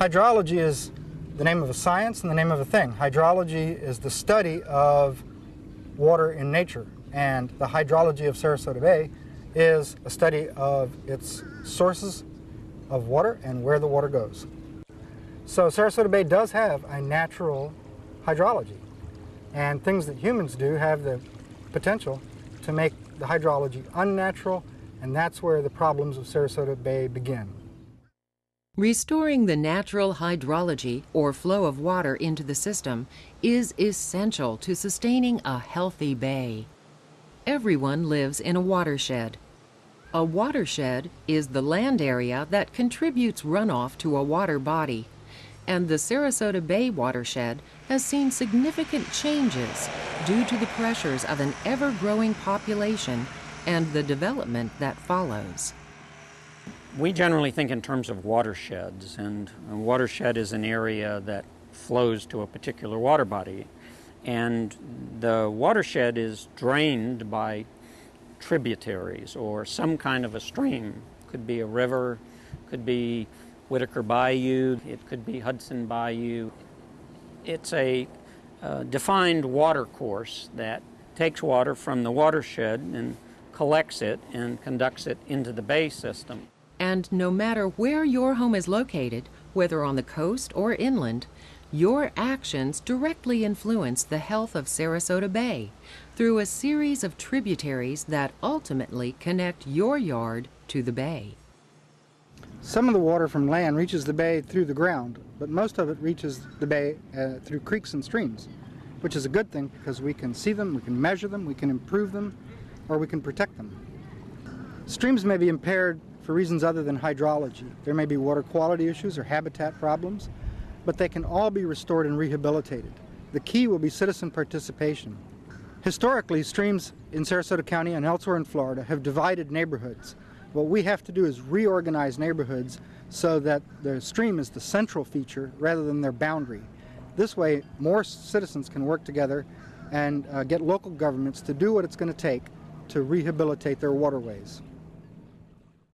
Hydrology is the name of a science and the name of a thing. Hydrology is the study of water in nature, and the hydrology of Sarasota Bay is a study of its sources of water and where the water goes. So Sarasota Bay does have a natural hydrology, and things that humans do have the potential to make the hydrology unnatural, and that's where the problems of Sarasota Bay begin. Restoring the natural hydrology or flow of water into the system is essential to sustaining a healthy bay. Everyone lives in a watershed. A watershed is the land area that contributes runoff to a water body, and the Sarasota Bay watershed has seen significant changes due to the pressures of an ever growing population and the development that follows. We generally think in terms of watersheds, and a watershed is an area that flows to a particular water body. And the watershed is drained by tributaries or some kind of a stream. Could be a river, could be Whitaker Bayou, it could be Hudson Bayou. It's a uh, defined water course that takes water from the watershed and collects it and conducts it into the bay system. And no matter where your home is located, whether on the coast or inland, your actions directly influence the health of Sarasota Bay through a series of tributaries that ultimately connect your yard to the bay. Some of the water from land reaches the bay through the ground, but most of it reaches the bay uh, through creeks and streams, which is a good thing because we can see them, we can measure them, we can improve them, or we can protect them. Streams may be impaired for reasons other than hydrology. There may be water quality issues or habitat problems, but they can all be restored and rehabilitated. The key will be citizen participation. Historically, streams in Sarasota County and elsewhere in Florida have divided neighborhoods. What we have to do is reorganize neighborhoods so that the stream is the central feature rather than their boundary. This way, more citizens can work together and uh, get local governments to do what it's going to take to rehabilitate their waterways.